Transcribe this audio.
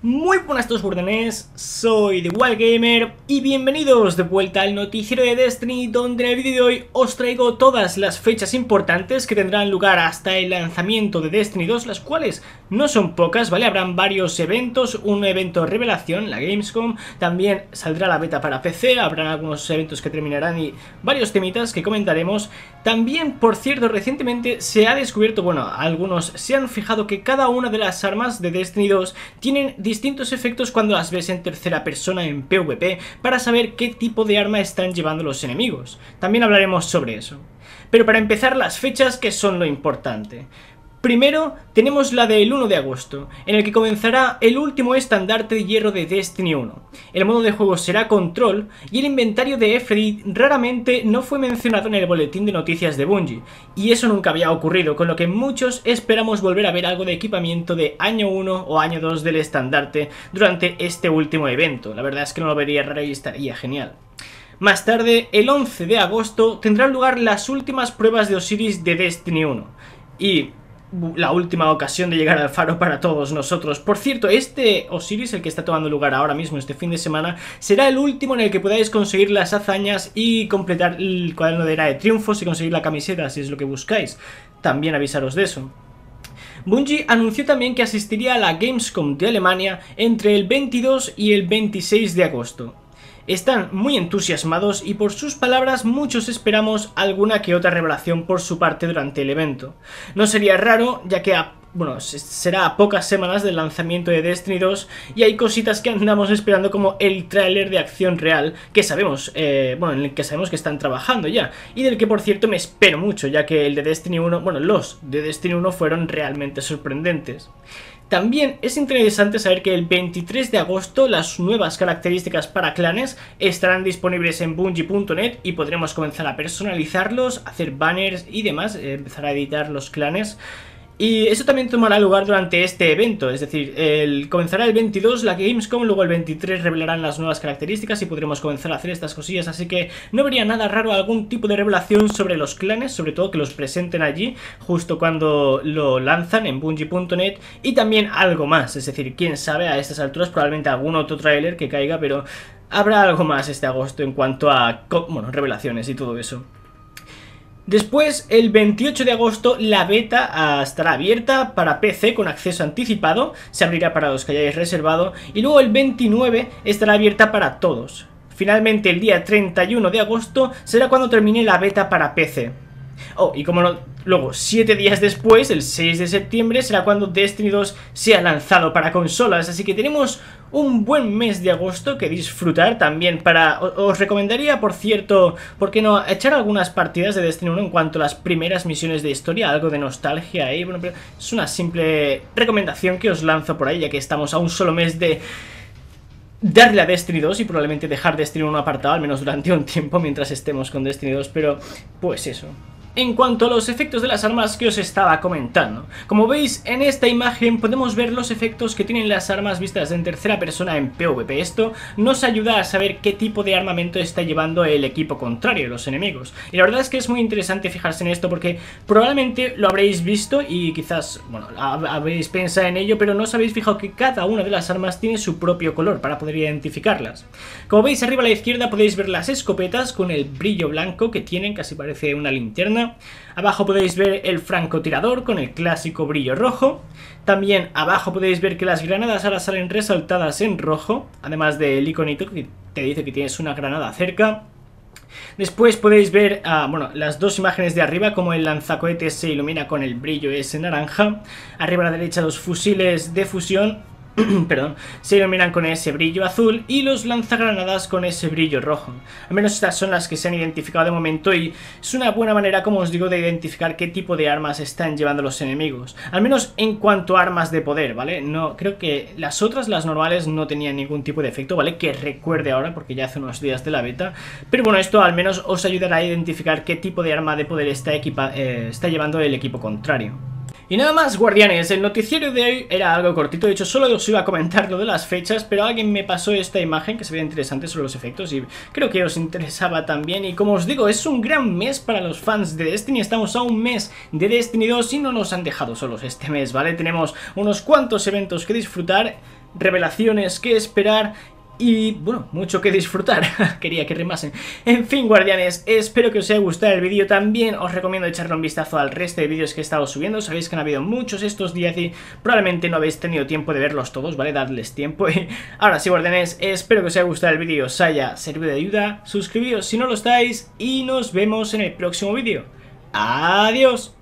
Muy buenas a todos guardianes, soy The y bienvenidos de vuelta al noticiero de Destiny donde en el vídeo de hoy os traigo todas las fechas importantes que tendrán lugar hasta el lanzamiento de Destiny 2 las cuales no son pocas, ¿vale? Habrán varios eventos, un evento revelación, la Gamescom, también saldrá la beta para PC, habrán algunos eventos que terminarán y varios temitas que comentaremos. También, por cierto, recientemente se ha descubierto, bueno, algunos se han fijado que cada una de las armas de Destiny 2 tienen distintos efectos cuando las ves en tercera persona en PvP para saber qué tipo de arma están llevando los enemigos. También hablaremos sobre eso. Pero para empezar las fechas que son lo importante. Primero tenemos la del 1 de agosto, en el que comenzará el último estandarte de hierro de Destiny 1. El modo de juego será Control y el inventario de Efredit raramente no fue mencionado en el boletín de noticias de Bungie, y eso nunca había ocurrido, con lo que muchos esperamos volver a ver algo de equipamiento de año 1 o año 2 del estandarte durante este último evento. La verdad es que no lo vería raro y estaría genial. Más tarde, el 11 de agosto, tendrán lugar las últimas pruebas de Osiris de Destiny 1. Y la última ocasión de llegar al faro para todos nosotros. Por cierto, este Osiris, el que está tomando lugar ahora mismo, este fin de semana, será el último en el que podáis conseguir las hazañas y completar el cuaderno de era de triunfos y conseguir la camiseta, si es lo que buscáis. También avisaros de eso. Bungie anunció también que asistiría a la Gamescom de Alemania entre el 22 y el 26 de agosto. Están muy entusiasmados y por sus palabras muchos esperamos alguna que otra revelación por su parte durante el evento. No sería raro, ya que bueno, será a pocas semanas del lanzamiento de Destiny 2 y hay cositas que andamos esperando como el tráiler de acción real que sabemos, eh, bueno, en el que sabemos que están trabajando ya y del que por cierto me espero mucho ya que el de Destiny 1, bueno, los de Destiny 1 fueron realmente sorprendentes. También es interesante saber que el 23 de agosto las nuevas características para clanes estarán disponibles en bungie.net y podremos comenzar a personalizarlos, hacer banners y demás, eh, empezar a editar los clanes. Y eso también tomará lugar durante este evento, es decir, el, comenzará el 22 la Gamescom, luego el 23 revelarán las nuevas características y podremos comenzar a hacer estas cosillas, así que no vería nada raro algún tipo de revelación sobre los clanes, sobre todo que los presenten allí justo cuando lo lanzan en bungie.net y también algo más, es decir, quién sabe a estas alturas probablemente algún otro trailer que caiga, pero habrá algo más este agosto en cuanto a bueno, revelaciones y todo eso. Después, el 28 de agosto, la beta estará abierta para PC con acceso anticipado, se abrirá para los que hayáis reservado, y luego el 29 estará abierta para todos. Finalmente, el día 31 de agosto será cuando termine la beta para PC. Oh, y como no, luego, 7 días después, el 6 de septiembre, será cuando Destiny 2 sea lanzado para consolas, así que tenemos un buen mes de agosto que disfrutar también para... Os recomendaría, por cierto, ¿por qué no? Echar algunas partidas de Destiny 1 en cuanto a las primeras misiones de historia, algo de nostalgia ahí, bueno, pero es una simple recomendación que os lanzo por ahí, ya que estamos a un solo mes de darle a Destiny 2 y probablemente dejar Destiny 1 apartado, al menos durante un tiempo mientras estemos con Destiny 2, pero pues eso en cuanto a los efectos de las armas que os estaba comentando. Como veis en esta imagen podemos ver los efectos que tienen las armas vistas en tercera persona en PvP. Esto nos ayuda a saber qué tipo de armamento está llevando el equipo contrario, los enemigos. Y la verdad es que es muy interesante fijarse en esto porque probablemente lo habréis visto y quizás, bueno, habéis pensado en ello, pero no os habéis fijado que cada una de las armas tiene su propio color para poder identificarlas. Como veis arriba a la izquierda podéis ver las escopetas con el brillo blanco que tienen, casi parece una linterna Abajo podéis ver el francotirador con el clásico brillo rojo. También abajo podéis ver que las granadas ahora salen resaltadas en rojo, además del iconito que te dice que tienes una granada cerca. Después podéis ver ah, bueno, las dos imágenes de arriba, como el lanzacohetes se ilumina con el brillo ese naranja. Arriba a la derecha los fusiles de fusión perdón, se iluminan con ese brillo azul y los lanzagranadas con ese brillo rojo. Al menos estas son las que se han identificado de momento y es una buena manera, como os digo, de identificar qué tipo de armas están llevando los enemigos. Al menos en cuanto a armas de poder, ¿vale? No, creo que las otras, las normales, no tenían ningún tipo de efecto, ¿vale? Que recuerde ahora, porque ya hace unos días de la beta. Pero bueno, esto al menos os ayudará a identificar qué tipo de arma de poder está, equipa eh, está llevando el equipo contrario. Y nada más, guardianes, el noticiero de hoy era algo cortito, de hecho solo os iba a comentar lo de las fechas, pero alguien me pasó esta imagen que se veía interesante sobre los efectos y creo que os interesaba también. Y como os digo, es un gran mes para los fans de Destiny, estamos a un mes de Destiny 2 y no nos han dejado solos este mes, ¿vale? Tenemos unos cuantos eventos que disfrutar revelaciones que esperar y bueno, mucho que disfrutar, quería que rimasen. En fin, guardianes, espero que os haya gustado el vídeo, también os recomiendo echarle un vistazo al resto de vídeos que he estado subiendo, sabéis que han habido muchos estos días y probablemente no habéis tenido tiempo de verlos todos, ¿vale? Dadles tiempo y ahora sí, guardianes, espero que os haya gustado el vídeo, os haya servido de ayuda, suscribíos si no lo estáis y nos vemos en el próximo vídeo. ¡Adiós!